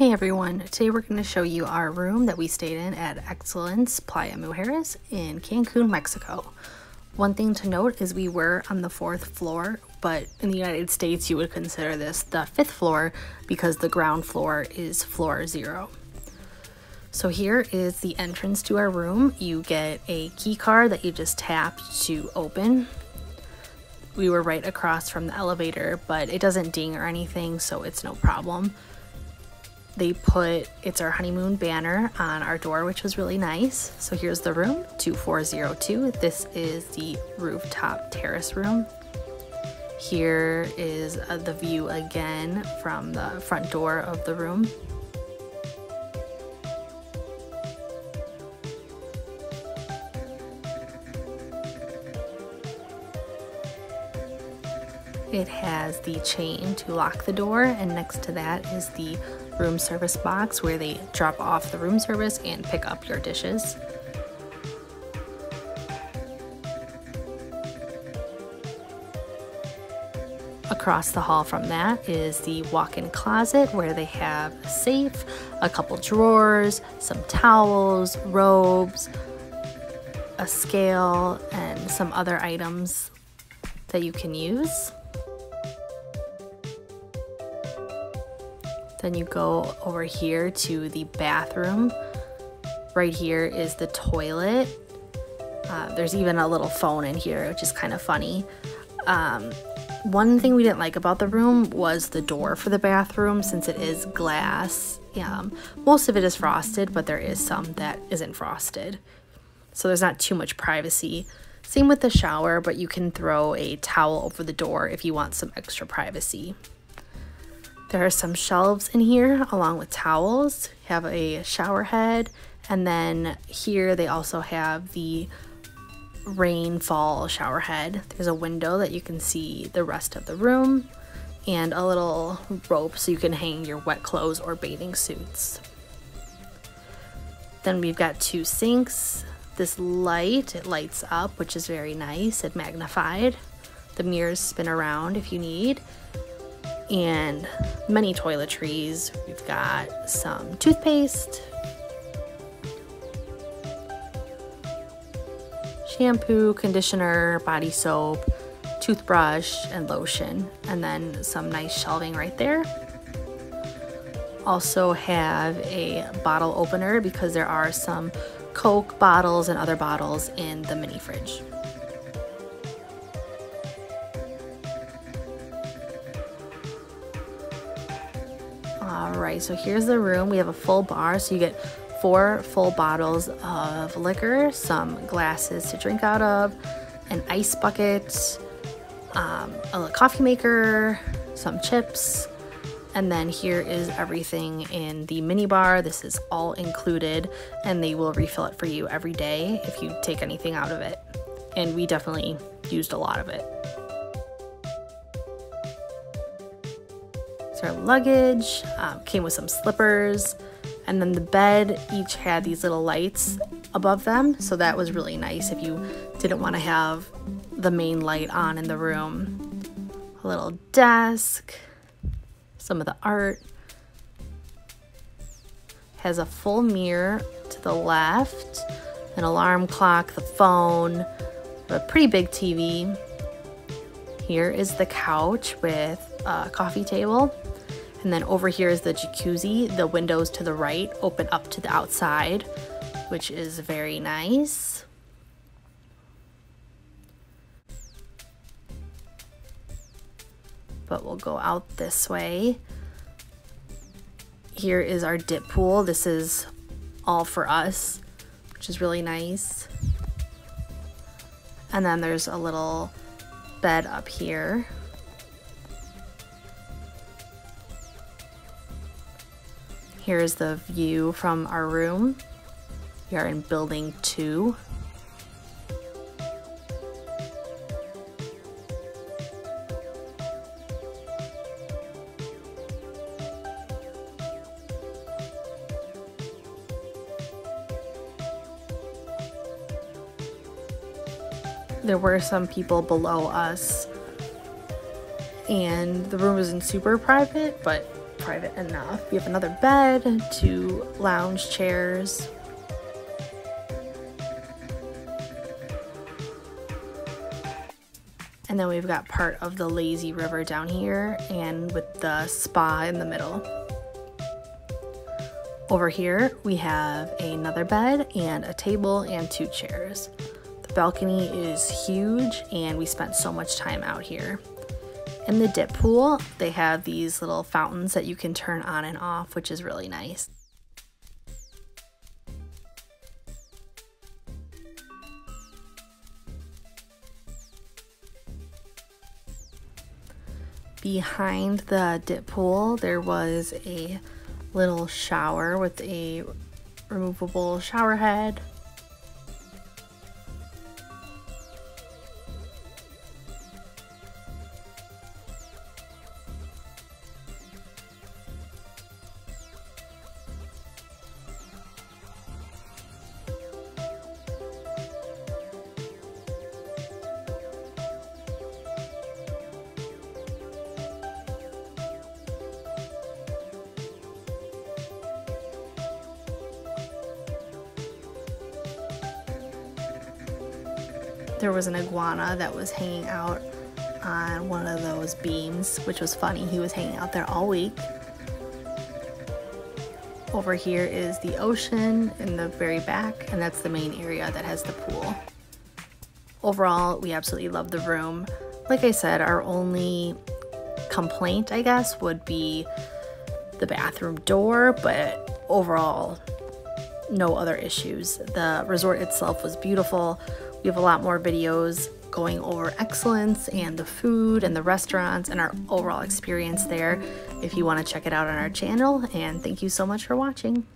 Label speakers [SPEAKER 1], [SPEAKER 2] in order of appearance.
[SPEAKER 1] Hey everyone, today we're going to show you our room that we stayed in at Excellence Playa Mujeres in Cancun, Mexico. One thing to note is we were on the fourth floor, but in the United States you would consider this the fifth floor because the ground floor is floor zero. So here is the entrance to our room. You get a key card that you just tap to open. We were right across from the elevator, but it doesn't ding or anything, so it's no problem they put it's our honeymoon banner on our door, which was really nice. So here's the room 2402. This is the rooftop terrace room. Here is uh, the view again from the front door of the room. It has the chain to lock the door, and next to that is the room service box where they drop off the room service and pick up your dishes. Across the hall from that is the walk in closet where they have a safe, a couple drawers, some towels, robes, a scale, and some other items that you can use. Then you go over here to the bathroom. Right here is the toilet. Uh, there's even a little phone in here, which is kind of funny. Um, one thing we didn't like about the room was the door for the bathroom since it is glass. Um, most of it is frosted, but there is some that isn't frosted. So there's not too much privacy. Same with the shower, but you can throw a towel over the door if you want some extra privacy. There are some shelves in here along with towels. You have a shower head and then here they also have the rainfall shower head. There's a window that you can see the rest of the room and a little rope so you can hang your wet clothes or bathing suits. Then we've got two sinks. This light, it lights up, which is very nice It magnified. The mirrors spin around if you need and many toiletries. We've got some toothpaste, shampoo, conditioner, body soap, toothbrush, and lotion, and then some nice shelving right there. Also have a bottle opener because there are some Coke bottles and other bottles in the mini fridge. All right, so here's the room. We have a full bar, so you get four full bottles of liquor, some glasses to drink out of, an ice bucket, um, a little coffee maker, some chips, and then here is everything in the mini bar. This is all included, and they will refill it for you every day if you take anything out of it. And we definitely used a lot of it. Our luggage, um, came with some slippers, and then the bed each had these little lights above them, so that was really nice if you didn't want to have the main light on in the room. A little desk, some of the art. Has a full mirror to the left, an alarm clock, the phone, a pretty big TV. Here is the couch with a coffee table and then over here is the jacuzzi. The windows to the right open up to the outside, which is very nice. But we'll go out this way. Here is our dip pool. This is all for us, which is really nice. And then there's a little bed up here. Here's the view from our room. We are in building two. There were some people below us and the room isn't super private, but private enough. We have another bed, two lounge chairs. And then we've got part of the lazy river down here and with the spa in the middle. Over here, we have another bed and a table and two chairs. The balcony is huge and we spent so much time out here. In the dip pool, they have these little fountains that you can turn on and off, which is really nice. Behind the dip pool, there was a little shower with a removable shower head there was an iguana that was hanging out on one of those beams, which was funny. He was hanging out there all week. Over here is the ocean in the very back, and that's the main area that has the pool. Overall, we absolutely love the room. Like I said, our only complaint, I guess, would be the bathroom door, but overall, no other issues. The resort itself was beautiful. We have a lot more videos going over excellence and the food and the restaurants and our overall experience there if you want to check it out on our channel. And thank you so much for watching.